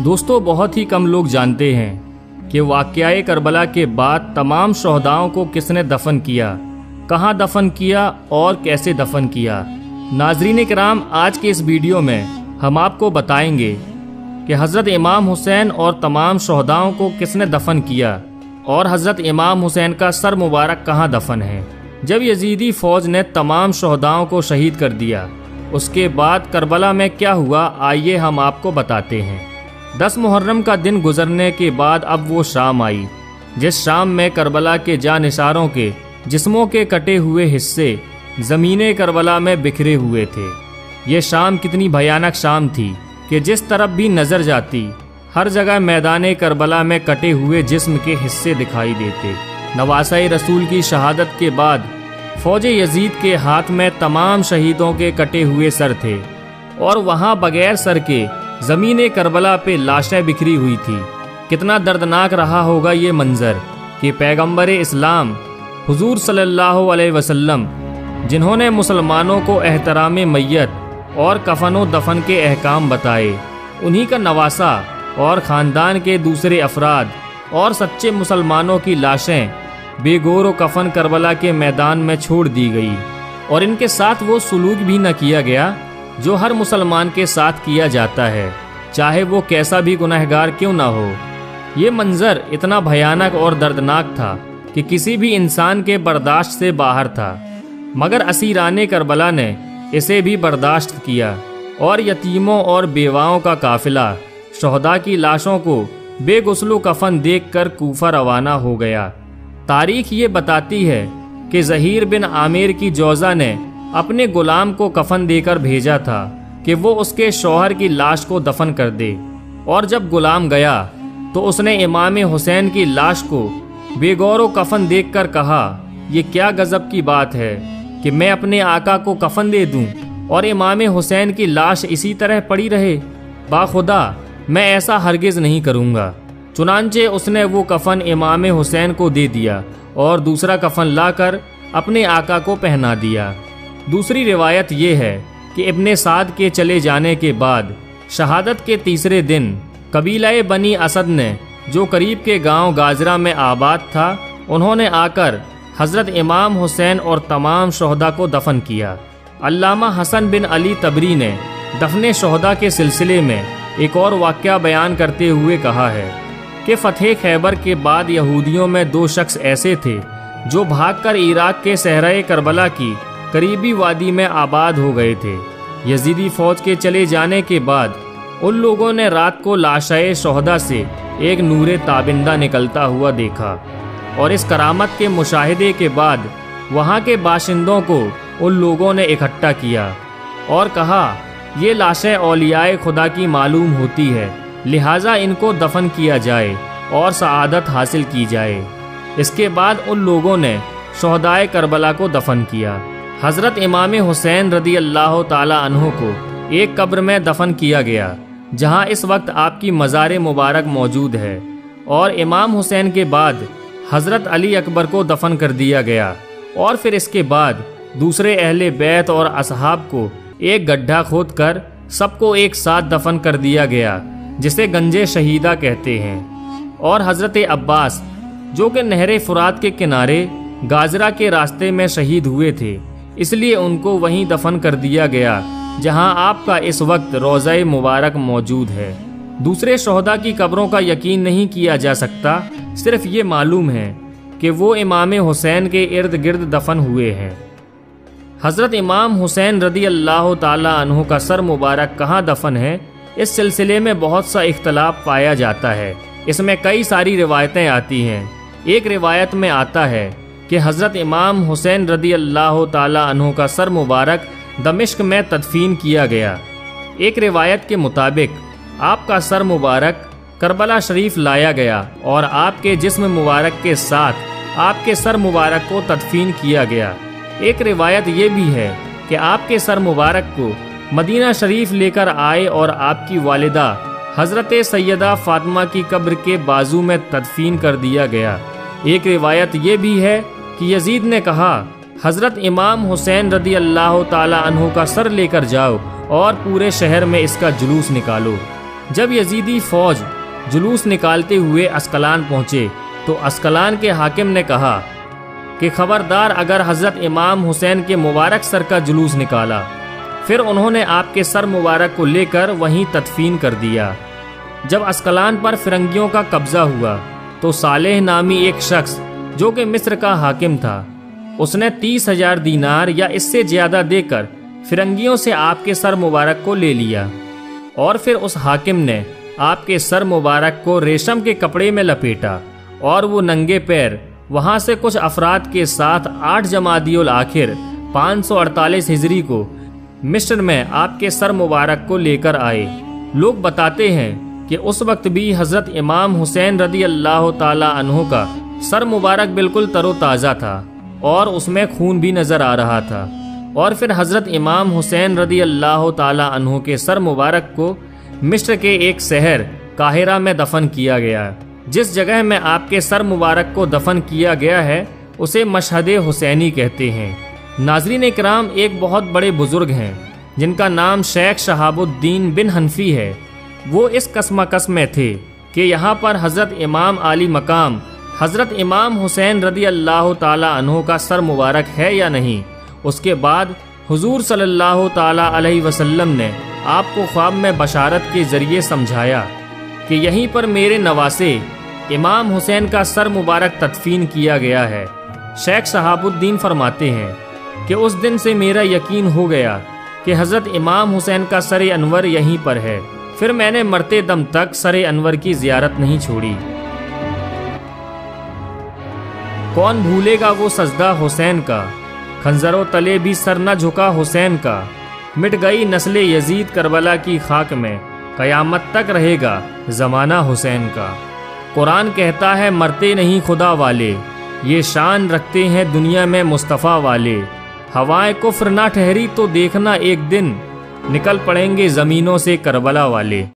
दोस्तों, बहुत ही कम लोग जानते हैं कि वाक़ करबला के बाद तमाम शहदाओं को किसने दफन किया, कहाँ दफन किया और कैसे दफन किया। नाजरीन कराम आज के इस वीडियो में हम आपको बताएँगे कि हज़रत इमाम हुसैन और तमाम शहदाओं को किसने दफन किया और हज़रत इमाम हुसैन का सर मुबारक कहाँ दफन है। जब यजीदी फ़ौज ने तमाम शहदाओं को शहीद कर दिया, उसके बाद करबला में क्या हुआ, आइए हम आपको बताते हैं। दस मुहर्रम का दिन गुजरने के बाद अब वो शाम आई, जिस शाम में करबला के जानिसारों के, जिस्मों के कटे हुए हिस्से, ज़मीन करबला में बिखरे हुए थे। ये शाम कितनी भयानक शाम थी, कि जिस तरफ़ भी नज़र जाती, हर जगह मैदान करबला में कटे हुए जिस्म के हिस्से दिखाई देते। नवासा रसूल की शहादत के बाद, फौज यजीद के हाथ में तमाम शहीदों के कटे हुए सर थे, और वहाँ बगैर सर के ज़मीन करबला पे लाशें बिखरी हुई थी। कितना दर्दनाक रहा होगा ये मंज़र कि पैगंबर इस्लाम, हुजूर सल्लल्लाहु अलैहि वसल्लम, जिन्होंने मुसलमानों को एहतराम मैत और कफन दफन के अहकाम बताए, उन्हीं का नवासा और ख़ानदान के दूसरे अफराद और सच्चे मुसलमानों की लाशें बेगोर व कफन करबला के मैदान में छोड़ दी गई। और इनके साथ वो सलूक भी न किया गया जो हर मुसलमान के साथ किया जाता है, चाहे वो कैसा भी गुनहगार क्यों ना हो। ये मंज़र इतना भयानक और दर्दनाक था कि किसी भी इंसान के बर्दाश्त से बाहर था। मगर असीरान करबला ने इसे भी बर्दाश्त किया और यतीमों और बेवाओं का काफिला, शहदा की लाशों को बेगुसलो कफन देखकर कूफा रवाना हो गया। तारीख ये बताती है कि जहीर बिन आमिर की जौजा ने अपने गुलाम को कफन देकर भेजा था कि वो उसके शौहर की लाश को दफन कर दे। और जब गुलाम गया तो उसने इमाम हुसैन की लाश को बेगौर कफन देखकर कहा, ये क्या गजब की बात है कि मैं अपने आका को कफन दे दूँ और इमाम हुसैन की लाश इसी तरह पड़ी रहे। बाखुदा, मैं ऐसा हरगिज नहीं करूँगा। चुनानचे उसने वो कफन इमाम हुसैन को दे दिया और दूसरा कफन लाकर अपने आका को पहना दिया। दूसरी रिवायत ये है कि इब्ने साद के चले जाने के बाद, शहादत के तीसरे दिन कबीला बनी असद ने, जो करीब के गाँव गाजरा में आबाद था, उन्होंने आकर हज़रत इमाम हुसैन और तमाम शहदा को दफन किया। अल्लामा हसन बिन अली तबरी ने दफन शहदा के सिलसिले में एक और वाक्य बयान करते हुए कहा है कि फतेह खैबर के बाद यहूदियों में दो शख्स ऐसे थे, जो भागकर इराक के सहरा करबला की करीबी वादी में आबाद हो गए थे। यजीदी फौज के चले जाने के बाद उन लोगों ने रात को लाशाए शहदा से एक नूर ताबिंदा निकलता हुआ देखा और इस करामत के मुशाहिदे के बाद वहाँ के बाशिंदों को उन लोगों ने इकट्ठा किया और कहा, ये लाशें औलियाए खुदा की मालूम होती है, लिहाजा इनको दफन किया जाए और सआदत हासिल की जाए। इसके बाद उन लोगों ने शहदाय करबला को दफन किया। हज़रत इमाम हुसैन रदी अल्लाह तहों को एक कब्र में दफन किया गया, जहाँ इस वक्त आपकी मज़ार मुबारक मौजूद है, और इमाम हुसैन के बाद हज़रत अली अकबर को दफन कर दिया गया, और फिर इसके बाद दूसरे अहले बैत और असहाब को एक गड्ढा खोद कर सबको एक साथ दफन कर दिया गया, जिसे गंजे शहीदा कहते हैं। और हज़रत अब्बास, जो कि नहर फुरात के किनारे गाजरा के रास्ते में शहीद हुए थे इसलिए उनको वहीं दफन कर दिया गया, जहाँ आपका इस वक्त रोज़ा मुबारक मौजूद है। दूसरे शहदा की कब्रों का यकीन नहीं किया जा सकता, सिर्फ़ ये मालूम है कि वो इमाम हुसैन के इर्द गिर्द दफन हुए हैं। हज़रत इमाम हुसैन रदी अल्लाह तहों का सर मुबारक कहाँ दफन है, इस सिलसिले में बहुत सा इख्तलाफ पाया जाता है। इसमें कई सारी रिवायतें आती हैं। एक रिवायत में आता है कि हज़रत इमाम हुसैन रदी अल्लाह तहों का सर मुबारक दमिश्क में तदफीन किया गया। एक रिवायत के मुताबिक, आपका सर मुबारक करबला शरीफ लाया गया और आपके जिस्म मुबारक के साथ आपके सर मुबारक को तदफीन किया गया। एक रिवायत ये भी है कि आपके सर मुबारक को मदीना शरीफ लेकर आए और आपकी वालदा हज़रत सैदा फातिमा की कब्र के बाजू में तदफीन कर दिया गया। एक रिवायत ये भी है कि यजीद ने कहा, हज़रत इमाम हुसैन रदी अल्लाह तहों का सर लेकर जाओ और पूरे शहर में इसका जुलूस निकालो। जब यजीदी फौज जुलूस निकालते हुए अस्कलान पहुँचे तो अस्कलान के हाकिम ने कहा कि खबरदार अगर हज़रत इमाम हुसैन के मुबारक सर का जुलूस निकाला, फिर उन्होंने आपके सर मुबारक को लेकर वहीं तदफीन कर दिया। जब अस्कलान पर फिरंगियों का कब्जा हुआ तो सालेह नामी एक शख्स जो कि मिस्र का हाकिम था। उसने तीस हज़ार दीनार या इससे ज़्यादा देकर फिरंगियों से आपके सर मुबारक को ले लिया। और फिर उस हाकिम ने आपके सर मुबारक को रेशम के कपड़े में लपेटा और वो नंगे पैर वहाँ से कुछ अफराद के साथ आठ जमादियुल आखिर 548 हिजरी को मिस्र में आपके सर मुबारक को लेकर आए। लोग बताते हैं कि उस वक्त भी हज़रत इमाम हुसैन रदी अल्लाह तहों का सर मुबारक बिल्कुल तरोताज़ा था और उसमें खून भी नज़र आ रहा था। और फिर हज़रत इमाम हुसैन रदी अल्लाह तहों के सर मुबारक को मिस्र के एक शहर काहिरा में दफन किया गया। जिस जगह में आपके सर मुबारक को दफन किया गया है, उसे मशहद हुसैनी कहते हैं। नाजरीन कराम एक बहुत बड़े बुज़ुर्ग हैं, जिनका नाम शेख शहाबुद्दीन बिन हनफी है। वो इस कसमकस में थे कि यहाँ पर हज़रत इमाम आली मकाम हज़रत इमाम हुसैन रदी अल्लाह तहों का सर मुबारक है या नहीं? उसके बाद हुजूर सल्लल्लाहु अलैहि वसल्लम ने आपको ख्वाब में बशारत के ज़रिए समझाया कि यहीं पर मेरे नवासे इमाम हुसैन का सर मुबारक तदफीन किया गया है। शेख शहाबुद्दीन फरमाते हैं कि उस दिन से मेरा यकीन हो गया कि हज़रत इमाम हुसैन का सर अनवर यहीं पर है। फिर मैंने मरते दम तक सर अनवर की जियारत नहीं छोड़ी। कौन भूलेगा वो सजदा हुसैन का? खंजरों तले भी सर न झुका हुसैन का। मिट गई नस्ल यजीद करबला की खाक में। कयामत तक रहेगा जमाना हुसैन का। कुरान कहता है, मरते नहीं खुदा वाले। ये शान रखते हैं दुनिया में मुस्तफ़ा वाले। हवाएँ कुफ्र ना ठहरी तो देखना एक दिन। निकल पड़ेंगे जमीनों से करबला वाले।